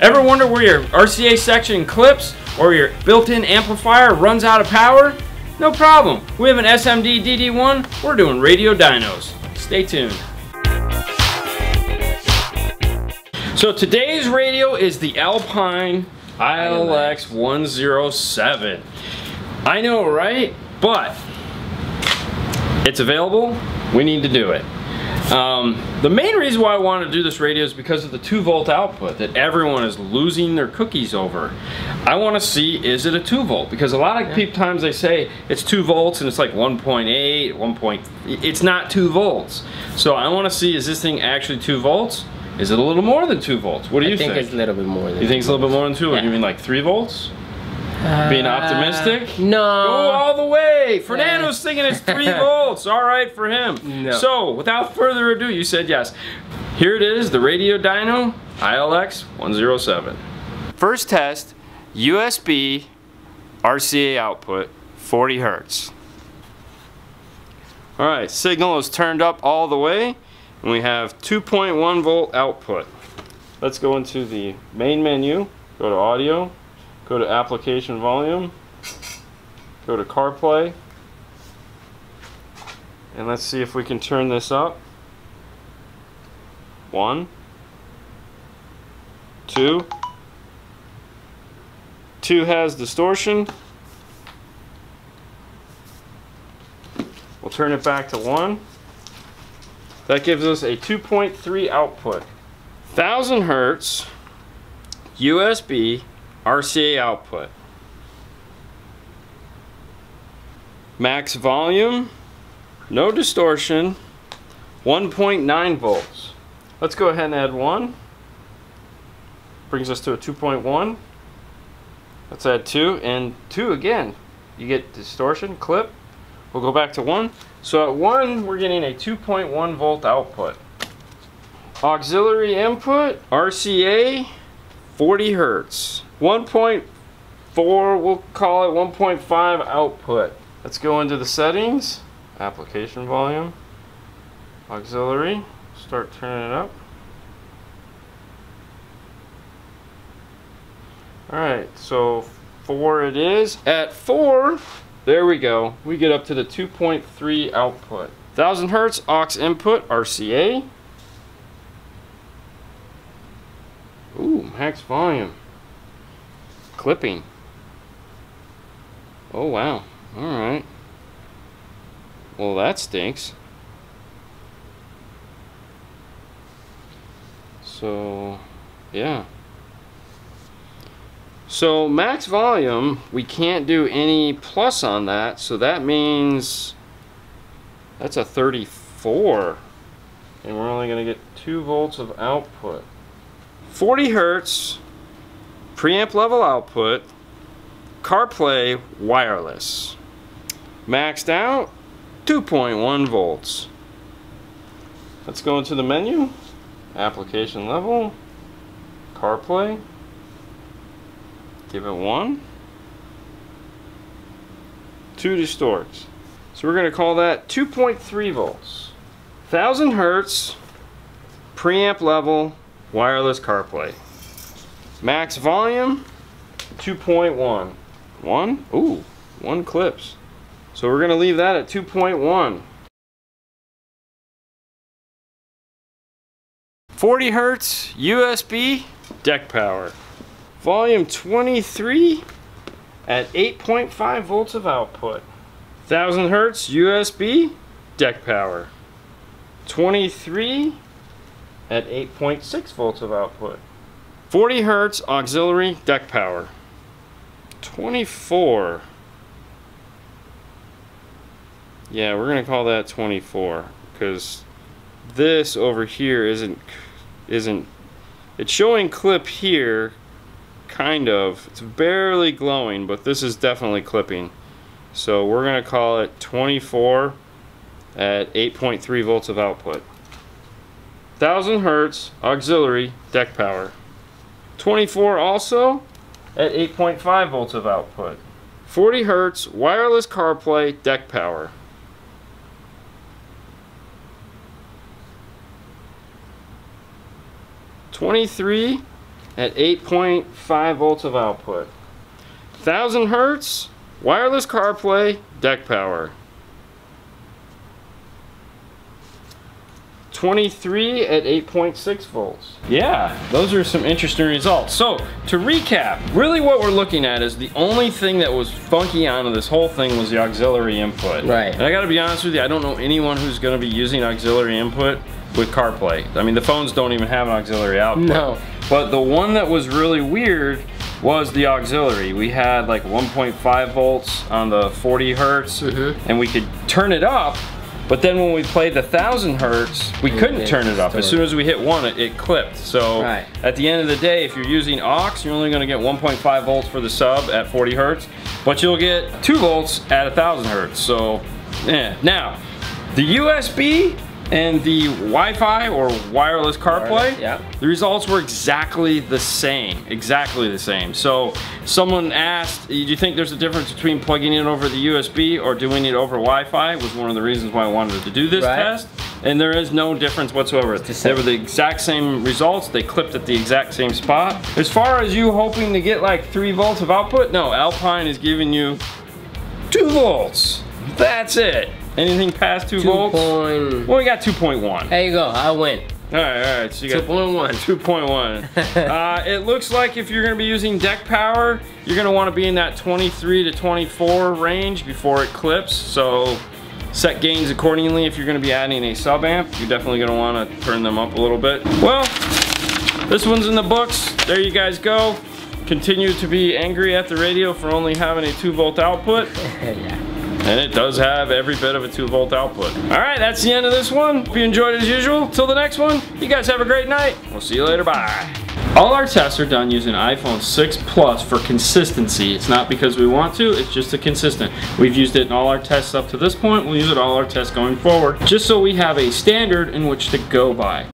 Ever wonder where your RCA section clips or your built-in amplifier runs out of power? No problem. We have an SMD DD1. We're doing radio dynos. Stay tuned. So today's radio is the Alpine ILX 107. I know, right? But it's available. We need to do it. Um, the main reason why I want to do this radio is because of the 2 volt output that everyone is losing their cookies over. I want to see is it a 2 volt because a lot of yeah. times they say it's 2 volts and it's like 1.8, 1. It's not 2 volts. So I want to see is this thing actually 2 volts? Is it a little more than 2 volts? What do you think? I think it's a little bit more than You think it's a little bit more than 2? Yeah. You mean like 3 volts? Uh, Being optimistic? No. Go all the way. Fernando's thinking it's 3 volts. All right for him. No. So, without further ado, you said yes. Here it is, the Radio Dyno ILX 107. First test, USB RCA output, 40 hertz. All right, signal is turned up all the way, and we have 2.1 volt output. Let's go into the main menu, go to audio, Go to application volume. Go to CarPlay. And let's see if we can turn this up. One. Two. Two has distortion. We'll turn it back to one. That gives us a 2.3 output. 1000 hertz USB RCA output. Max volume, no distortion, 1.9 volts. Let's go ahead and add one. Brings us to a 2.1. Let's add two and two again. You get distortion, clip. We'll go back to one. So at one, we're getting a 2.1 volt output. Auxiliary input, RCA, 40 hertz. 1.4, we'll call it 1.5 output. Let's go into the settings, application volume, auxiliary, start turning it up. Alright, so 4 it is. At 4, there we go. We get up to the 2.3 output. 1000 hertz aux input RCA. Ooh, max volume clipping. Oh wow. Alright. Well that stinks. So yeah. So max volume, we can't do any plus on that, so that means that's a 34. And we're only going to get 2 volts of output. 40 hertz, preamp level output, CarPlay wireless. Maxed out, 2.1 volts. Let's go into the menu, application level, CarPlay, give it one, two distorts. So we're going to call that 2.3 volts. 1000 hertz, preamp level, wireless CarPlay. Max volume, 2.1. One? Ooh, one clips. So we're going to leave that at 2.1. 40 hertz USB deck power. Volume 23 at 8.5 volts of output. 1000 hertz USB deck power. 23 at 8.6 volts of output. 40 hertz auxiliary deck power. 24. Yeah, we're going to call that 24 because this over here isn't isn't it's showing clip here kind of it's barely glowing but this is definitely clipping so we're going to call it 24 at 8.3 volts of output 1000 hertz auxiliary deck power 24 also at 8.5 volts of output. 40 hertz wireless CarPlay deck power. Twenty-three at 8.5 volts of output. 1000 hertz, wireless CarPlay, deck power. 23 at 8.6 volts. Yeah, those are some interesting results. So, to recap, really what we're looking at is the only thing that was funky on this whole thing was the auxiliary input. Right. And I gotta be honest with you, I don't know anyone who's gonna be using auxiliary input with CarPlay. I mean, the phones don't even have an auxiliary output. No. But the one that was really weird was the auxiliary. We had like 1.5 volts on the 40 hertz, Mhm. and we could turn it up, but then when we played the 1000 hertz, we couldn't turn it up. As soon as we hit one, it, it clipped. So Right. at the end of the day, if you're using aux, you're only gonna get 1.5 volts for the sub at 40 hertz, but you'll get 2 volts at 1000 hertz. So, yeah. Now, the USB and the Wi-Fi or wireless CarPlay, yeah. the results were exactly the same, exactly the same. So someone asked, do you think there's a difference between plugging it over the USB or doing it over Wi-Fi? Was one of the reasons why I wanted to do this Right. test. And there is no difference whatsoever. the They were the exact same results. They clipped at the exact same spot. As far as you hoping to get like three volts of output, no, Alpine is giving you two volts. That's it. Anything past two, Two volts? point. Well, we got 2.1. There you go. I win. All right, all right. So you Two got point one. 2.1. uh, it looks like if you're going to be using deck power, you're going to want to be in that 23 to 24 range before it clips. So set gains accordingly. If you're going to be adding a sub amp, you're definitely going to want to turn them up a little bit. Well, this one's in the books. There you guys go. Continue to be angry at the radio for only having a 2 volt output. yeah. And it does have every bit of a 2 volt output. All right, that's the end of this one. Hope you enjoyed as usual. Till the next one, you guys have a great night. We'll see you later. Bye. All our tests are done using iPhone 6 Plus for consistency. It's not because we want to, it's just a consistent. We've used it in all our tests up to this point. We'll use it all our tests going forward, just so we have a standard in which to go by.